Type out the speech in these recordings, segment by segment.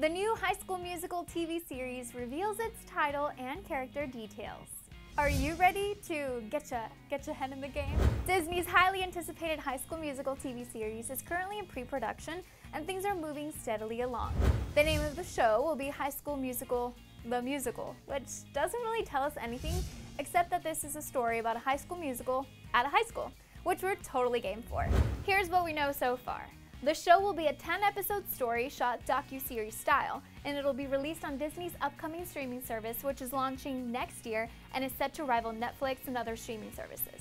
The new High School Musical TV series reveals its title and character details. Are you ready to get your, get your head in the game? Disney's highly anticipated High School Musical TV series is currently in pre-production and things are moving steadily along. The name of the show will be High School Musical The Musical, which doesn't really tell us anything except that this is a story about a high school musical at a high school, which we're totally game for. Here's what we know so far. The show will be a 10 episode story shot docu-series style, and it'll be released on Disney's upcoming streaming service, which is launching next year and is set to rival Netflix and other streaming services.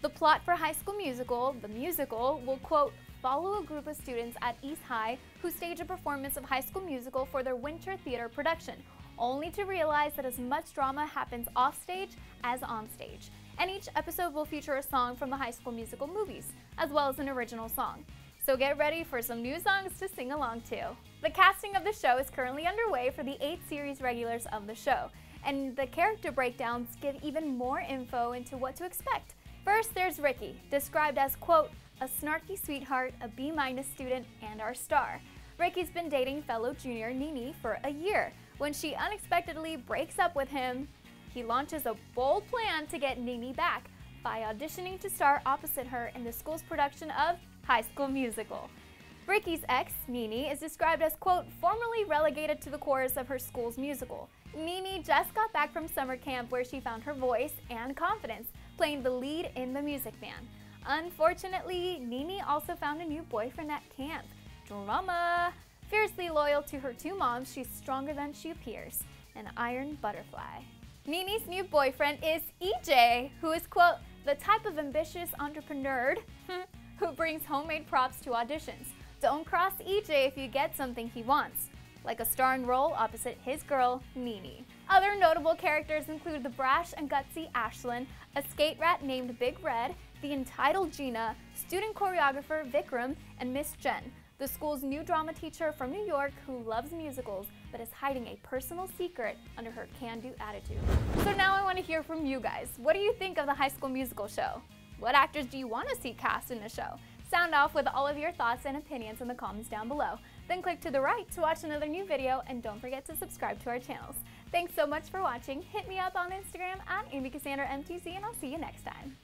The plot for High School Musical, the musical, will quote, follow a group of students at East High who stage a performance of High School Musical for their winter theater production, only to realize that as much drama happens offstage as onstage. And each episode will feature a song from the High School Musical movies, as well as an original song. So get ready for some new songs to sing along to. The casting of the show is currently underway for the eight series regulars of the show, and the character breakdowns give even more info into what to expect. First, there's Ricky, described as, quote, a snarky sweetheart, a B-minus student, and our star. Ricky's been dating fellow junior Nini for a year. When she unexpectedly breaks up with him, he launches a bold plan to get Nini back by auditioning to star opposite her in the school's production of High School Musical. Ricky's ex, Nini, is described as, quote, formerly relegated to the chorus of her school's musical. Nini just got back from summer camp where she found her voice and confidence, playing the lead in the Music Man. Unfortunately, Nini also found a new boyfriend at camp. Drama! Fiercely loyal to her two moms, she's stronger than she appears, an iron butterfly. Nini's new boyfriend is EJ, who is, quote, the type of ambitious entrepreneur hmm, who brings homemade props to auditions. Don't cross EJ if you get something he wants, like a starring role opposite his girl, Nini. Other notable characters include the brash and gutsy Ashlyn, a skate rat named Big Red, the entitled Gina, student choreographer Vikram, and Miss Jen, the school's new drama teacher from New York who loves musicals but is hiding a personal secret under her can-do attitude. So now I want to hear from you guys. What do you think of the High School Musical show? What actors do you want to see cast in the show? Sound off with all of your thoughts and opinions in the comments down below. Then click to the right to watch another new video and don't forget to subscribe to our channels. Thanks so much for watching. Hit me up on Instagram at AmyCassandraMTC and I'll see you next time.